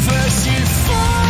First you fall.